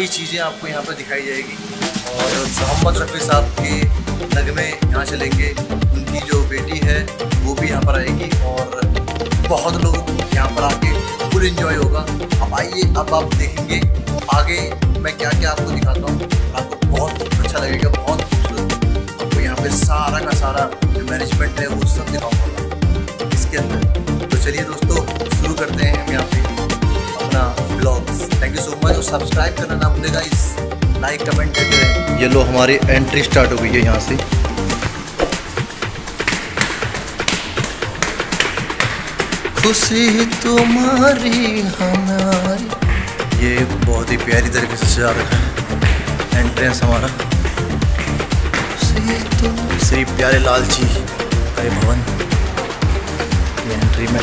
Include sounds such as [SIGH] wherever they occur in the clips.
सारी चीज़ें आपको यहाँ पर दिखाई जाएगी। और मोहम्मद रफ़ी साहब के नगमे यहाँ चलेंगे उनकी जो बेटी है, वो भी यहाँ पर आएगी और बहुत लोग यहाँ पर आके फुल एंजॉय होगा। अब आइए, अब आप देखेंगे आगे मैं क्या क्या आपको दिखाता हूँ। आपको बहुत अच्छा लगेगा, बहुत खूबसूरत। आपको यहाँ पे सारा का सारा जो मैनेजमेंट है, वो सब दिखाऊँगा। इसके अंदर। तो चलिए दोस्तों और सब्सक्राइब करना ना भूलेगा इस लाइक कमेंट देते रहें। ये लो हमारी एंट्री स्टार्ट हो गई है यहाँ से। खुशी तुम्हारी हमारी। ये बहुत ही प्यारी तरीके से सजा रखा है। एंट्रेंस हमारा। श्री प्यारे लाल जी का भवन। ये एंट्री में।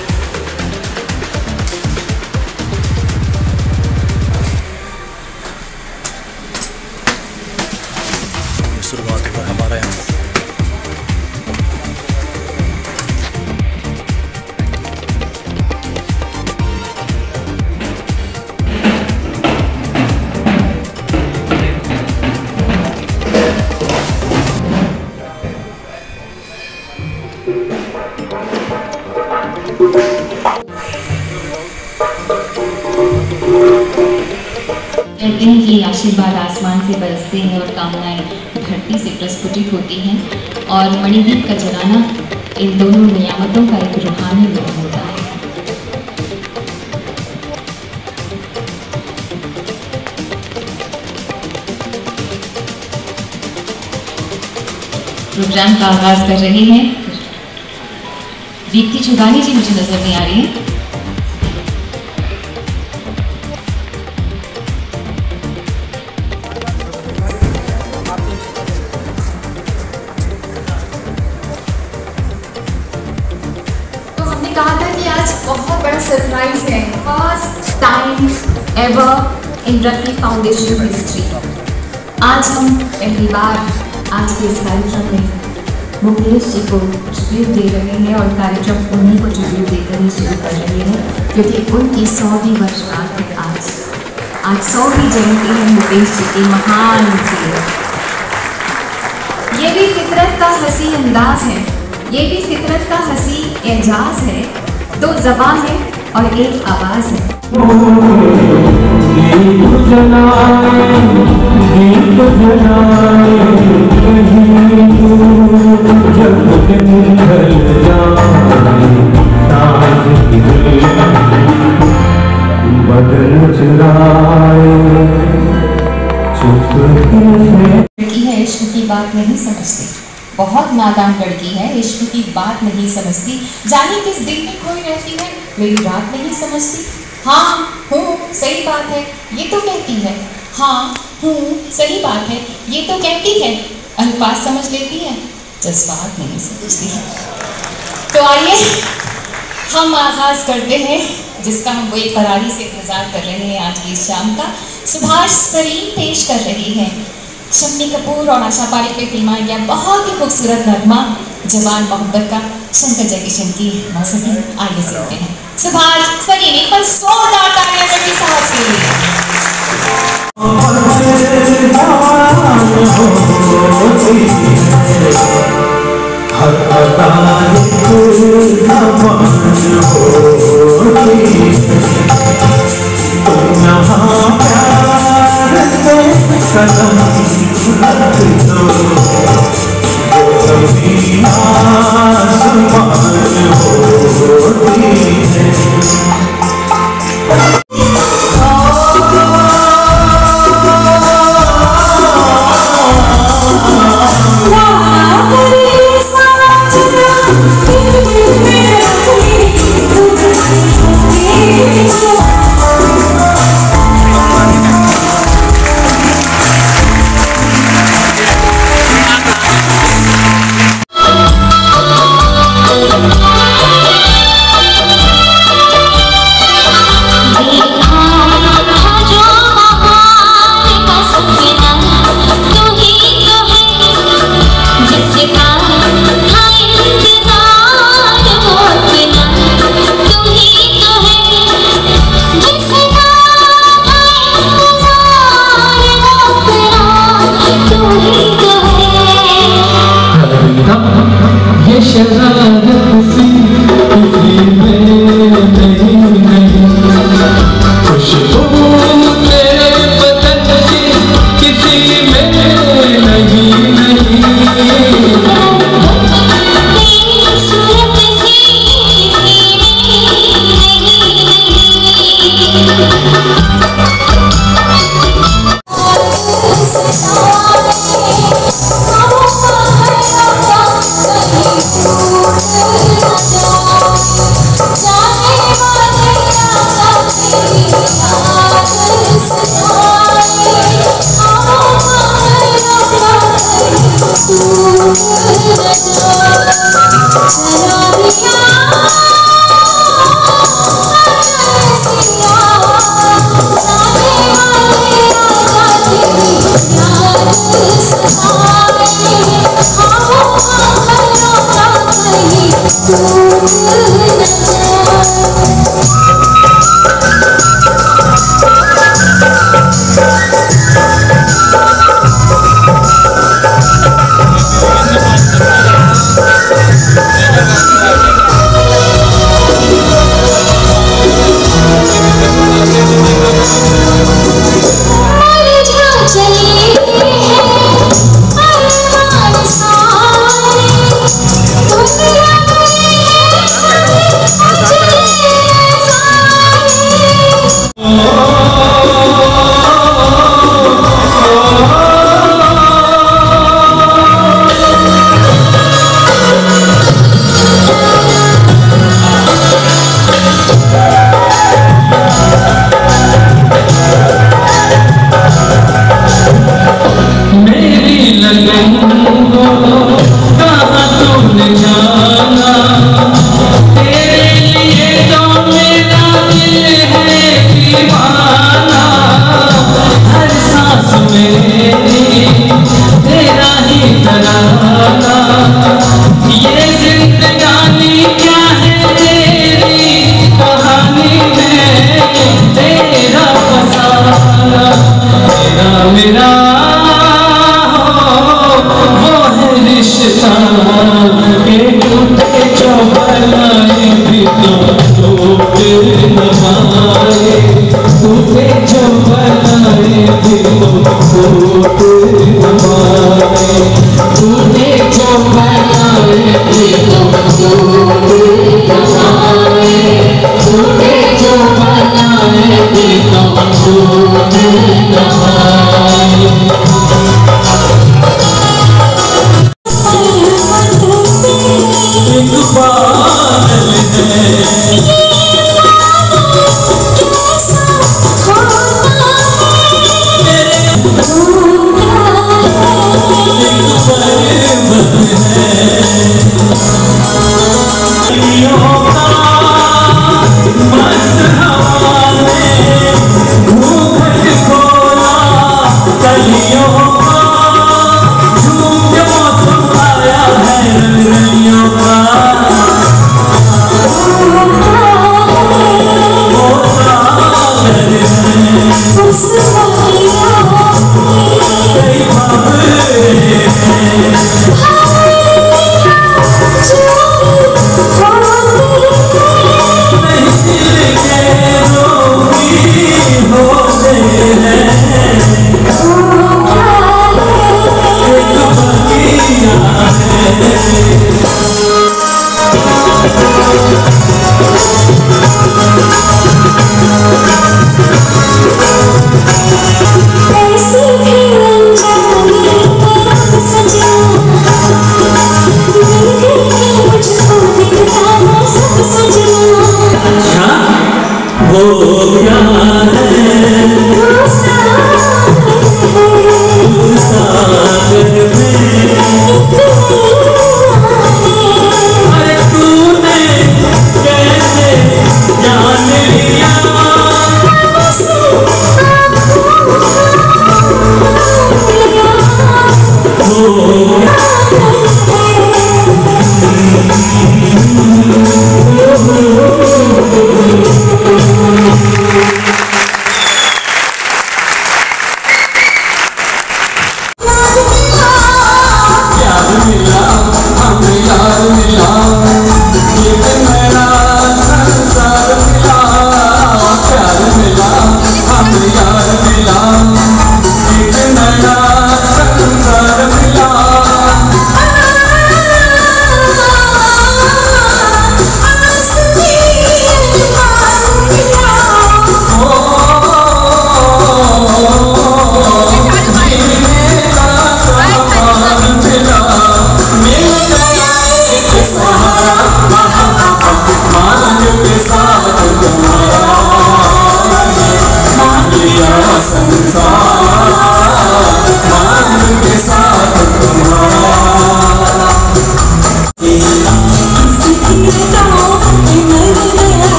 आसमान से बरसते हैं और कामनाएँ धरती से प्रस्फुटित होती हैं और मणिदीप का जलाना इन दोनों नियामतों का एक रूहानी मिलन होता है। प्रोग्राम का आगाज़ कर रहे हैं। दीप्ति चुगानी जी मुझे नज़र नहीं आ रही है। Ever in Rafi foundation history आज हम पहली बार आज के इस कार्यक्रम में मुकेश जी को ट्रिब्यूट दे रहे हैं और कार्यक्रम उन्हीं को ट्रिब्यूट देकर ही शुरू कर रहे हैं, क्योंकि उनकी सौवीं वर्षगांठ है आज। आज सौवीं जयंती है मुकेश जी की महान सी ये भी फितरत का हँसी अंदाज है, ये भी फितरत का हँसी एजाज है। दो जबान है और एक आवाज़ है। लड़की है, इश्क की बात नहीं समझती। बहुत नादान लड़की है, इश्क की बात नहीं समझती। जाने किस दिल में खोई रहती है, मेरी रात नहीं समझती। हाँ हूँ, सही बात है, ये तो कहती है। हाँ हूँ, सही बात है, ये तो कहती है। अल्फाज समझ लेती है? जज्बात नहीं समझती। है तो आइए, हम आगाज़ करते हैं, जिसका हम बड़ी करारी से इंतज़ार कर रहे हैं आज की शाम का। सुभाष सरीन पेश कर रही हैं। शम्मी कपूर और आशा पारिक पे फिल्माया गया बहुत ही खूबसूरत नगमा। जवान मोहब्बत का शंकर जयकिशन की मौसमी आगे सुनते हैं। सुभाष सनी ने पर जोरदार के लिए कदम आसमान होती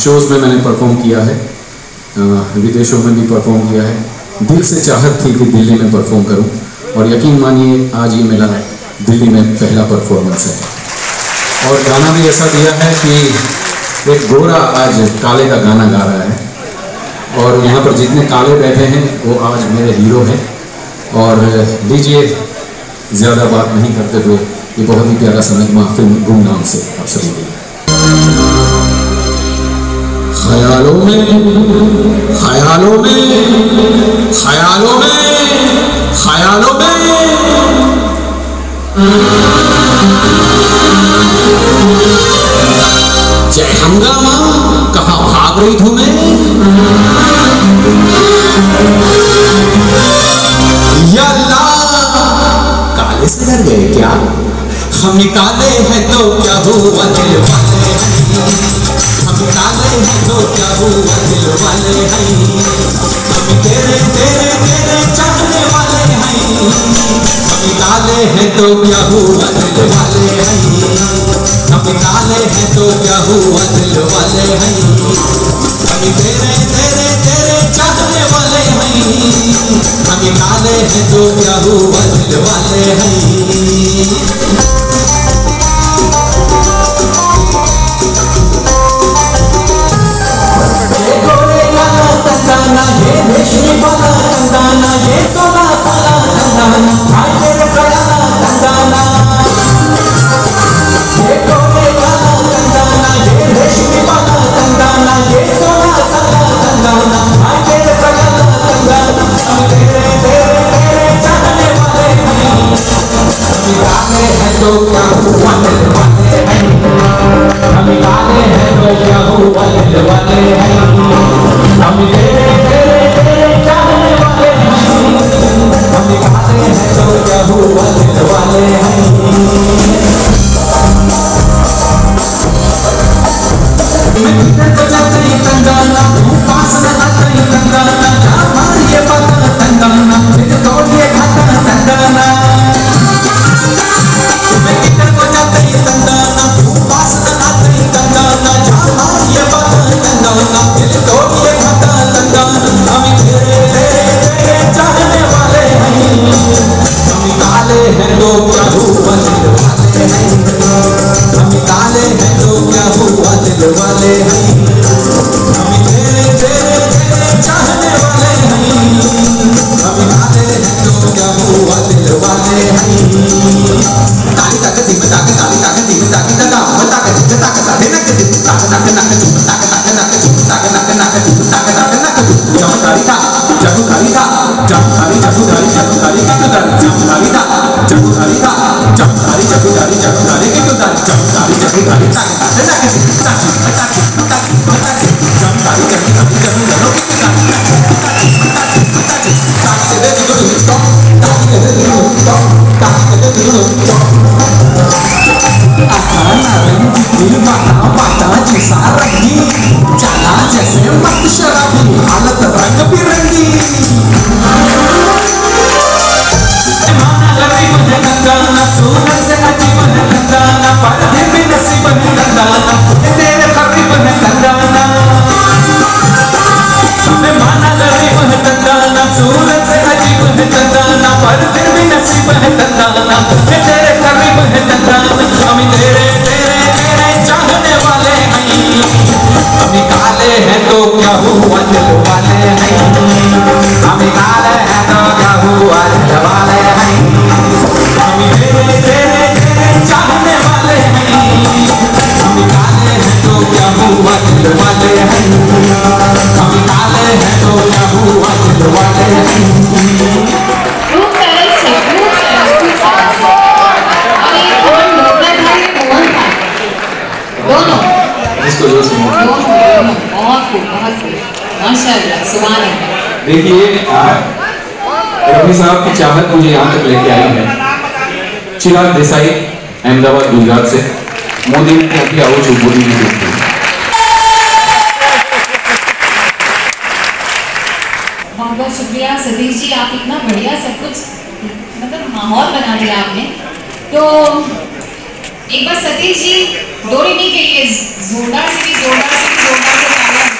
शोज़ में मैंने परफॉर्म किया है। विदेशों में भी परफॉर्म किया है। दिल से चाहत थी कि दिल्ली में परफॉर्म करूँ। और यकीन मानिए, आज ये मेरा दिल्ली में पहला परफॉर्मेंस है। और गाना भी ऐसा दिया है कि एक गोरा आज काले का गाना गा रहा है। और यहाँ पर जितने काले बैठे हैं, वो आज मेरे हीरो हैं। और लीजिए, ज़्यादा बात नहीं करते हुए, ये बहुत ही प्यारा सा नगमा फ़िल्म गुमनाम से आप सभी के लिए। ख्यालों में ख्यालों में ख्यालों में ख्यालों में। जय हंगामा, कहा भाग रही थू मैं? काले से डर गए क्या? हम निकाले हैं तो क्या हुआ दिल काले हैं तो क्या दिल वाले हैं हम तेरे तेरे तेरे चाहने वाले हैं हम काले हैं तो हुआ दिल वाले हैं हम काले हैं तो हुआ दिल वाले हैं हम तेरे तेरे तेरे चाहने वाले हैं हम काले हैं तो हुआ दिल वाले हैं साहब की चाहत मुझे यहाँ तक लेके आई है। चिराग देसाई, अहमदाबाद, गुजरात से। मोदी की आऊँ जो मोदी की देखते शुक्रिया सतीश जी, आप इतना बढ़िया सब कुछ मतलब माहौल बना दिया आपने। तो एक बार सतीश जी दो के लिए, जोरदार से भी, जोरदार से भी, जोरदार से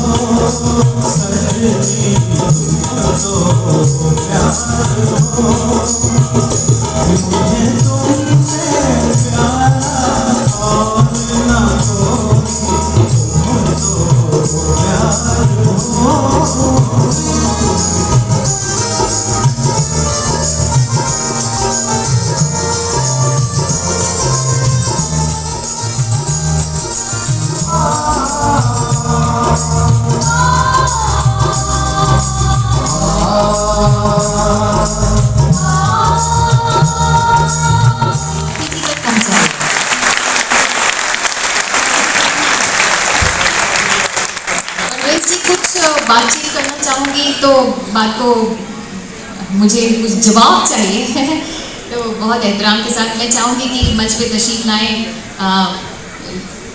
जवाब चाहिए। [LAUGHS] तो बहुत एहतराम के साथ मैं चाहूँगी कि मंच पे तशरीफ़ लाएँ।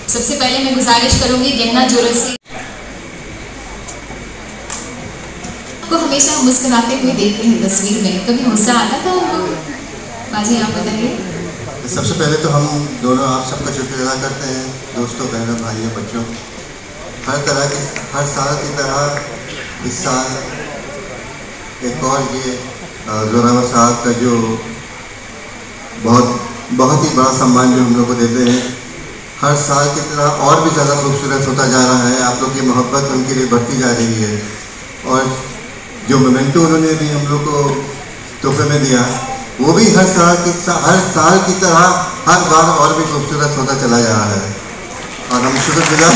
सबसे पहले मैं गुजारिश करूँगी गहना जोरसी को हमेशा मुस्कुराते हुए देखते हैं तस्वीर में। कभी गुस्सा आता था उनको बाजी, आप बताइए। सबसे पहले तो हम दोनों आप सबका शुक्रिया अदा करते हैं, दोस्तों, बहनों, भाइयों, बच्चों। हर तरह की, हर साल की तरह इस साल एक और ये जोरावर साहब का जो बहुत बहुत ही बड़ा सम्मान जो हम लोग को देते हैं, हर साल की तरह और भी ज़्यादा खूबसूरत होता जा रहा है। आप लोग की मोहब्बत उनके लिए बढ़ती जा रही है। और जो मोमेंटो उन्होंने भी हम लोग को तोहफे में दिया, वो भी हर साल की, हर साल की तरह हर बार और भी खूबसूरत होता चला जा रहा है। और हम शुक्रगुजार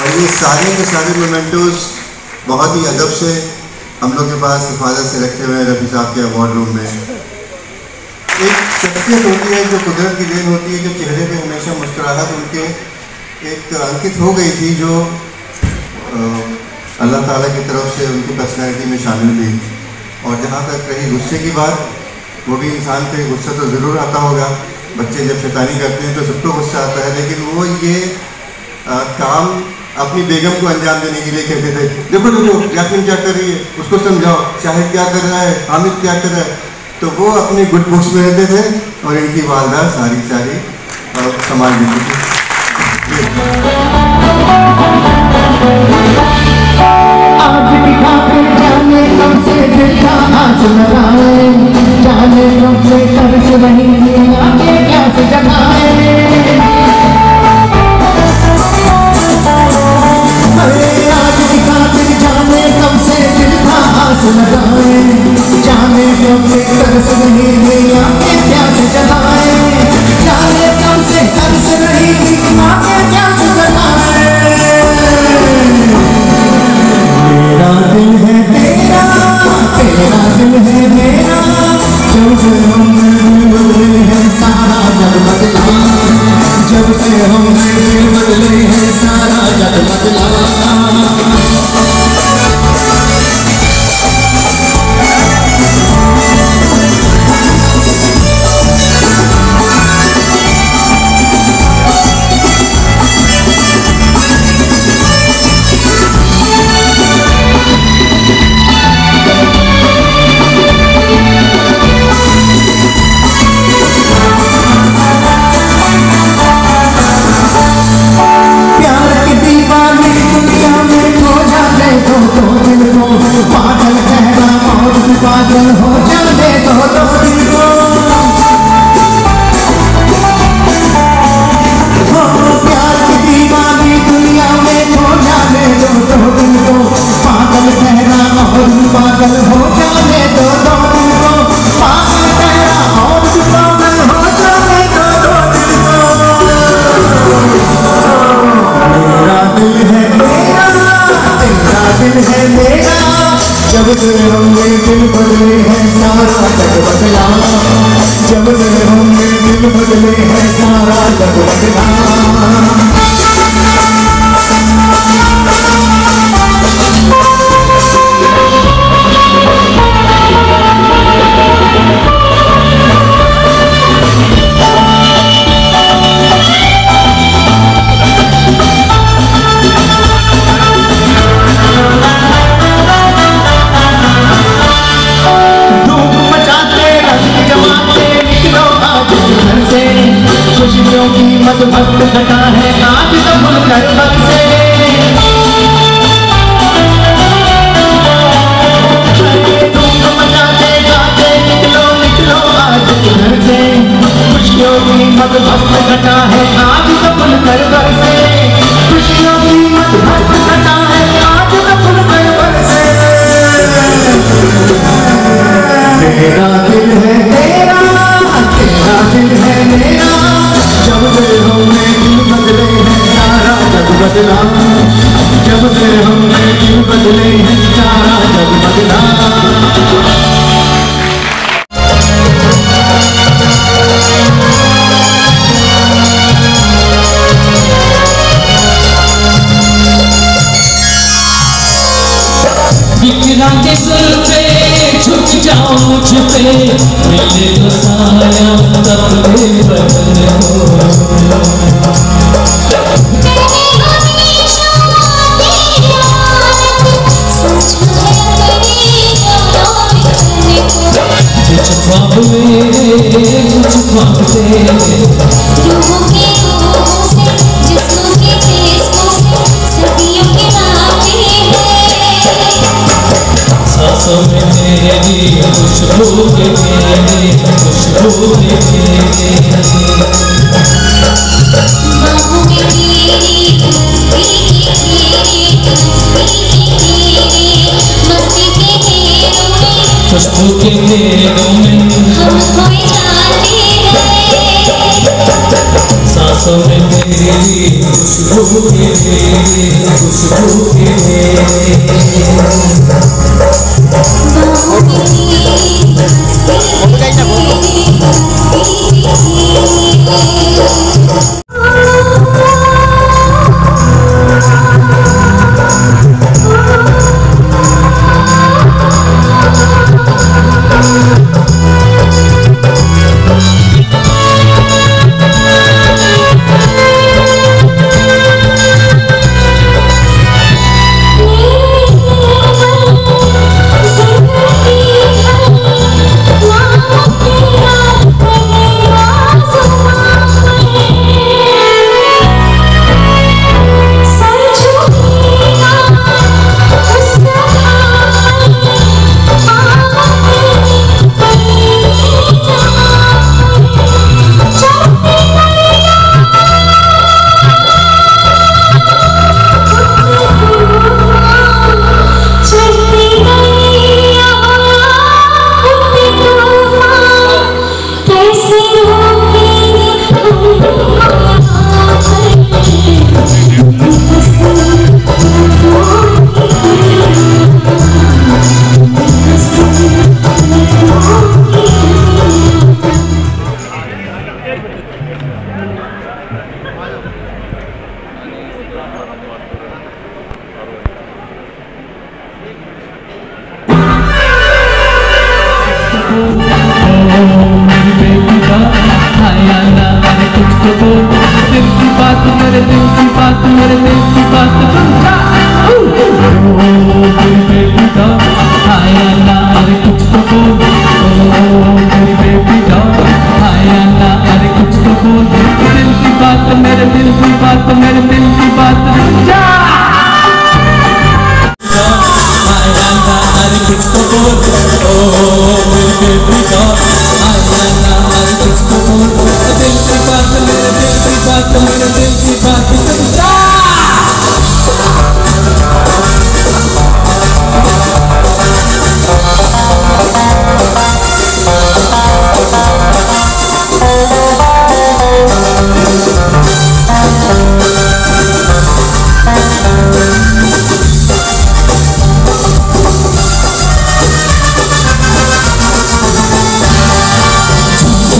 और ये सारे के सारे मोमेंटोज बहुत ही अदब से हम लोग के पास हिफाजत से रखे हुए हैं रफी साहब के अवार्ड रूम में। एक शख्सियत होती है जो कुदरत की देन होती है जो चेहरे पे हमेशा मुस्कुराहट उनके एक अंकित हो गई थी जो अल्लाह ताला की तरफ़ से उनकी पर्सनैलिटी में शामिल थी और जहाँ तक रही गुस्से की बात वो भी इंसान पे गुस्सा तो ज़रूर आता होगा। बच्चे जब शैतानी करते हैं तो सबको गुस्सा आता है लेकिन वो ये अ, काम अपनी बेगम को अंजाम देने के लिए कहते थे, देखो देखो यासमीन क्या कर रही है? उसको समझाओ, शाहिद क्या कर रहा है? हामिद क्या कर रहा है? तो वो अपनी गुड बुक्स में रहते थे और इनकी वालदा सारी सारी संभाल देती थी। जाने कब से से दुनिया के क्या से जगाए। आस लगाए जाने कब से तरस रही दुनिया के क्या से जगाए जाने कब से तरस रही दुनिया के क्या से जगाए मेरा दिल है तेरा तेरा दिल है मेरा, जब से दिल बदले हैं सारा जग बदला जब से हमने दिल खुशबू के खुशबू के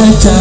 Cha-cha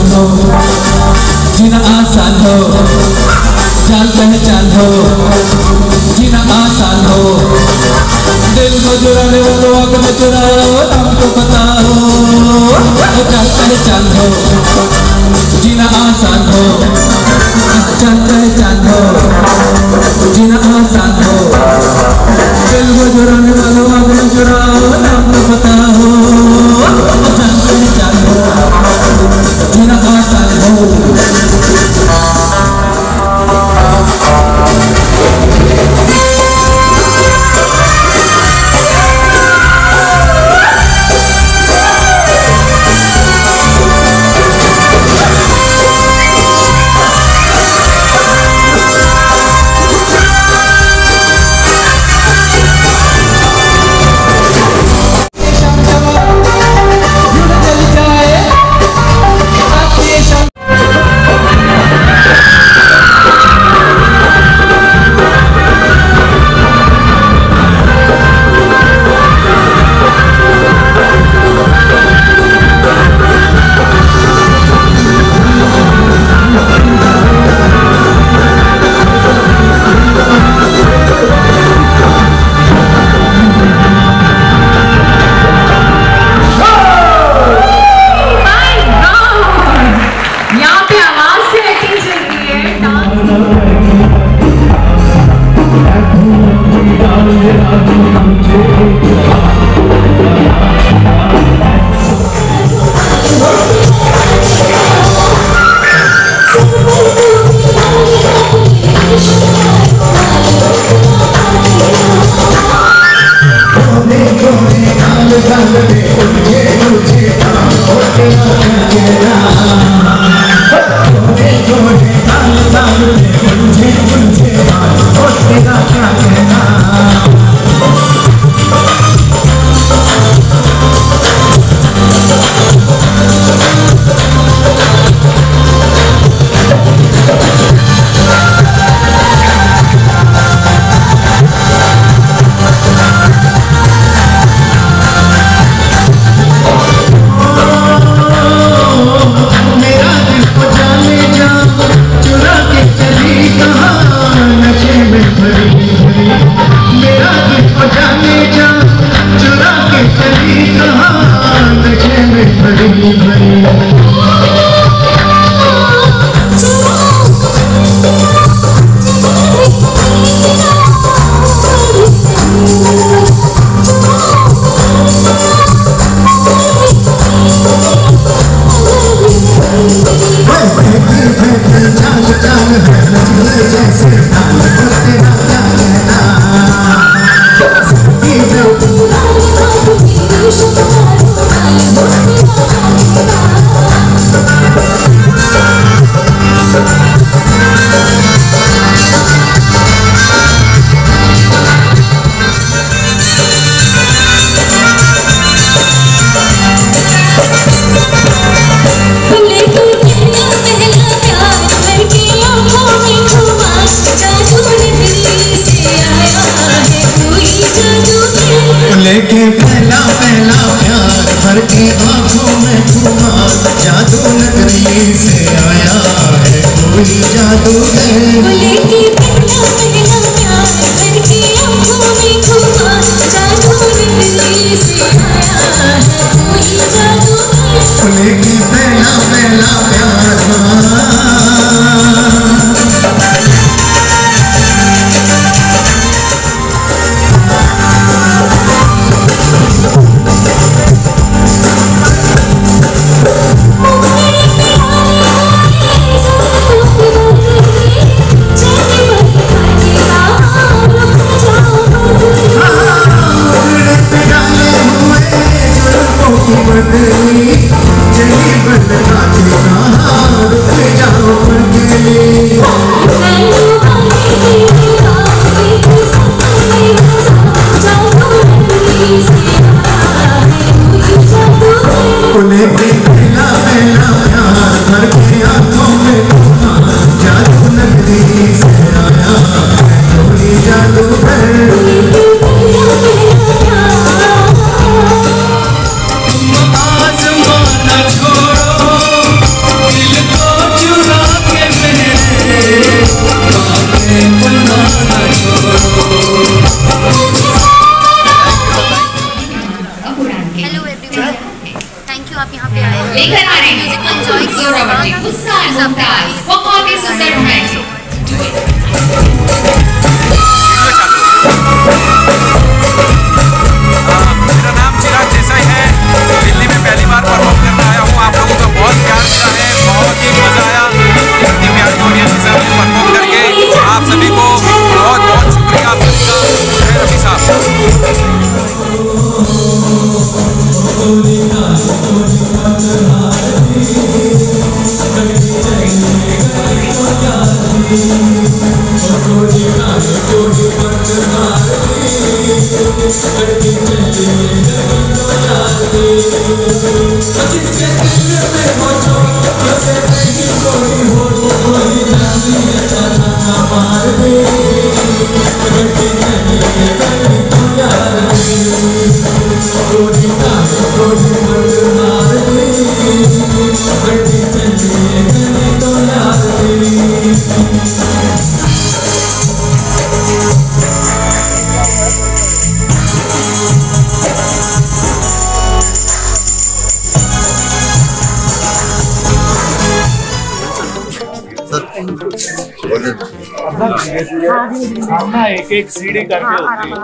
ना एक एक सीढ़ी करके होती है।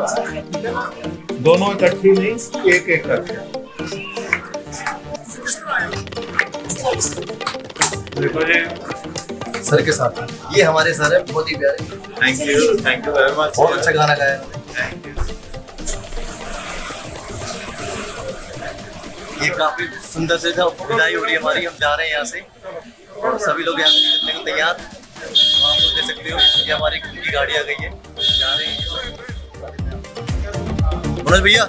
दोनों इकट्ठी नहीं एक एक करके। देखो जी। सर के साथ। ये हमारे सर है बहुत ही प्यारे। Thank you thank you very much बहुत अच्छा गाना गाया थैंक यू ये काफ़ी सुंदर से जब विदाई हो रही है हमारी हम जा रहे हैं यहाँ से। और सभी लोग यहाँ से निकलने को तैयार। आप लोग देख सकते हो ये हमारी खुद की गाड़ी आ गई है हैं। भैया।